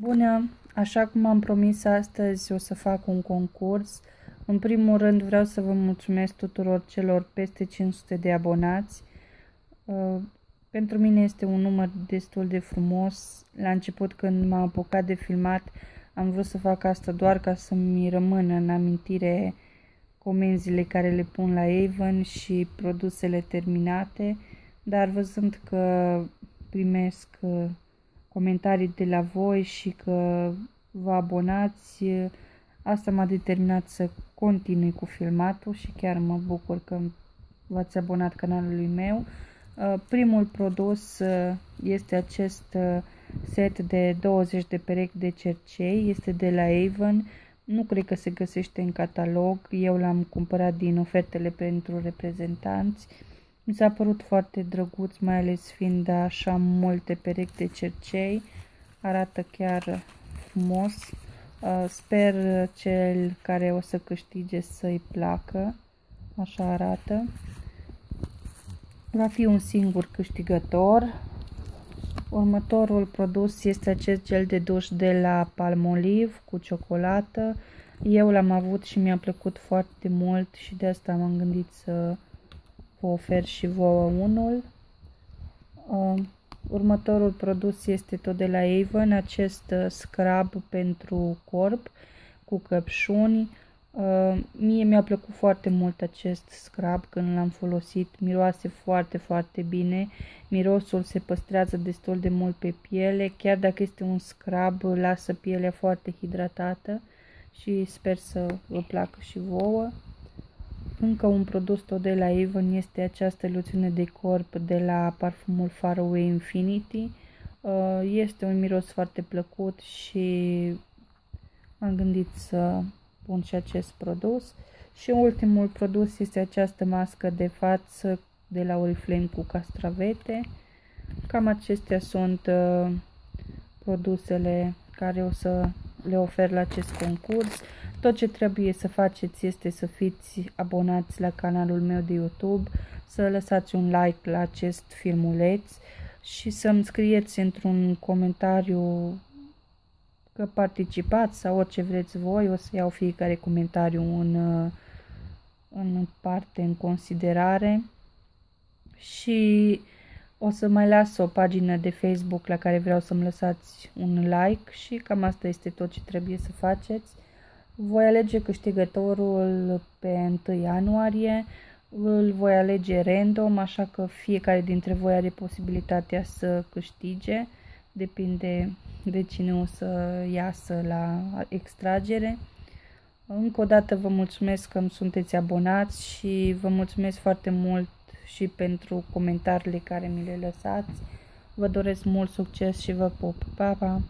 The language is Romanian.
Bună! Așa cum am promis astăzi, o să fac un concurs. În primul rând vreau să vă mulțumesc tuturor celor peste 500 de abonați. Uh, pentru mine este un număr destul de frumos. La început când m-am apucat de filmat, am vrut să fac asta doar ca să mi rămână în amintire comenzile care le pun la Avon și produsele terminate, dar văzând că primesc uh, comentarii de la voi și că vă abonați. Asta m-a determinat să continui cu filmatul și chiar mă bucur că v-ați abonat canalului meu. Uh, primul produs uh, este acest uh, set de 20 de perechi de cercei, este de la Avon. Nu cred că se găsește în catalog, eu l-am cumpărat din ofertele pentru reprezentanți. Mi s-a părut foarte drăguț, mai ales fiind așa multe perechi de cercei. Arată chiar frumos. Uh, sper cel care o să câștige să-i placă. Așa arată. Va fi un singur câștigător. Următorul produs este acest gel de duș de la Palmolive cu ciocolată. Eu l-am avut și mi-a plăcut foarte mult și de asta m-am gândit să vă ofer și vouă unul. Uh, următorul produs este tot de la Avon, acest uh, scrub pentru corp cu căpșuni. Uh, mie mi-a plăcut foarte mult acest scrub când l-am folosit, miroase foarte, foarte bine, mirosul se păstrează destul de mult pe piele, chiar dacă este un scrub, lasă pielea foarte hidratată și sper să vă placă și vouă. Încă un produs tot de la Avon este această loțiune de corp de la parfumul Faraway Infinity. Uh, este un miros foarte plăcut și am gândit să pun și acest produs. Și ultimul produs este această mască de față de la Oriflame cu castravete. Cam acestea sunt uh, produsele care o să le ofer la acest concurs. Tot ce trebuie să faceți este să fiți abonați la canalul meu de YouTube, să lăsați un like la acest filmuleț și să-mi scrieți într-un comentariu că participați sau orice vreți voi. O să iau fiecare comentariu în, în parte, în considerare. Și o să mai las o pagină de Facebook la care vreau să-mi lăsați un like și cam asta este tot ce trebuie să faceți. Voi alege câștigătorul pe 1 ianuarie, îl voi alege random, așa că fiecare dintre voi are posibilitatea să câștige, depinde de cine o să iasă la extragere. Încă o dată vă mulțumesc că îmi sunteți abonați și vă mulțumesc foarte mult și pentru comentariile care mi le lăsați. Vă doresc mult succes și vă pup. Pa, pa!